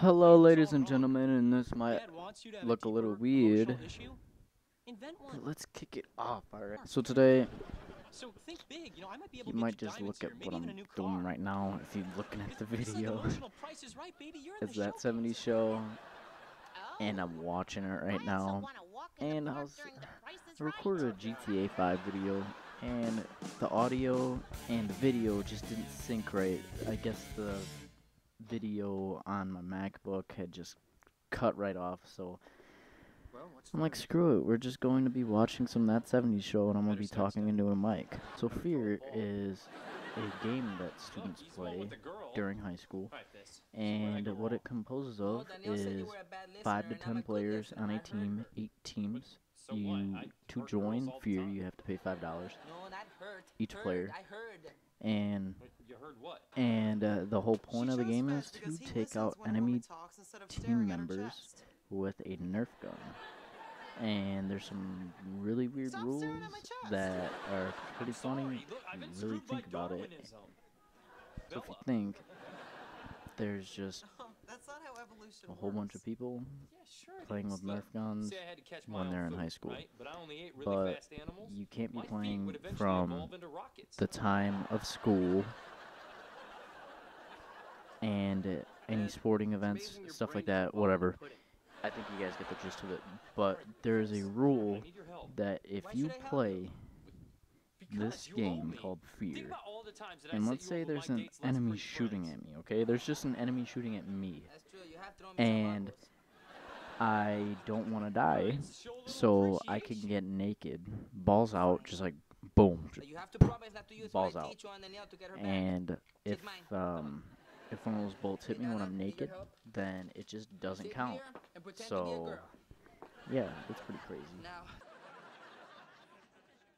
Hello, ladies and gentlemen, and this might look a little weird, but let's kick it off, alright? So today, So big, you know, might you might just look here, at what I'm doing right now if you're looking at the This is like video. original Right, baby. You're in It's that show 70s show, Oh, and I'm watching it right now. also wanna walk in the and I was- I Right. recorded a GTA 5 video, and the audio and the video just didn't sync right. I guess the video on my MacBook had just cut right off, so well, I'm like, screw it, we're just going to be watching some That 70s show and I'm going to be talking into a mic. So Fear is a game that students play during high school, and what it composes of is 5 to 10 players on a team, 8 teams. You, to join Fear, you have to pay $5 heard, each heard, player. And And uh, the whole point she of the game is to take out enemy team members with a Nerf gun. And there's some really weird Stop rules that are pretty funny. Look, really think about it. So if you think, there's just a whole bunch of people Yeah, sure playing with Nerf guns, say I had to catch my when they're in food, high school. right? But I only ate really but fast animals. you can't be My playing from evolve into rockets. the time of school and uh, any sporting events, stuff like that, whatever. and put it. I think you guys get the gist of it. But there is a rule I need your help. that if you play this game me. called Fear, about all the times that and let's say there's an enemy shooting at me, okay? There's just an enemy shooting at me. That's true. You have to throw me some And. I don't want to die, Alright, show a little so I can get naked, balls out, just like boom. But you have to promise not to use balls out. teacher on the nail to get her back. And if um if one of those bullets hit me when I'm naked, then it just doesn't count. here and pretend to be a So yeah, it's pretty crazy.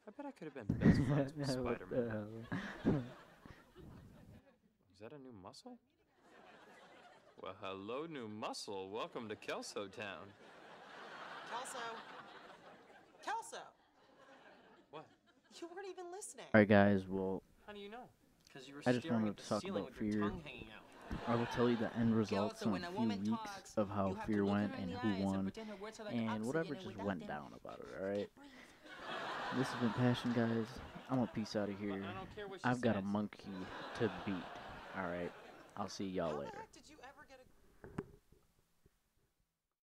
Now, I bet I could have been best friends with What Spider-Man. Is that a new muscle? Well, hello, new muscle. Welcome to Kelso Town. Kelso. Kelso. What? You weren't even listening. Alright guys, well How do you know? Because you were I just staring wanted at to the talk ceiling about with your fear. tongue hanging out. I will tell you the end results in a a few weeks talks, of how you have to Fear went and who eyes and won pretend her words are like and whatever just went them, down about it, alright? Breathe. This has been Passion guys. I'm gonna peace out of here. I don't care what she I've got a monkey to beat. Alright. I'll see y'all later. heck did you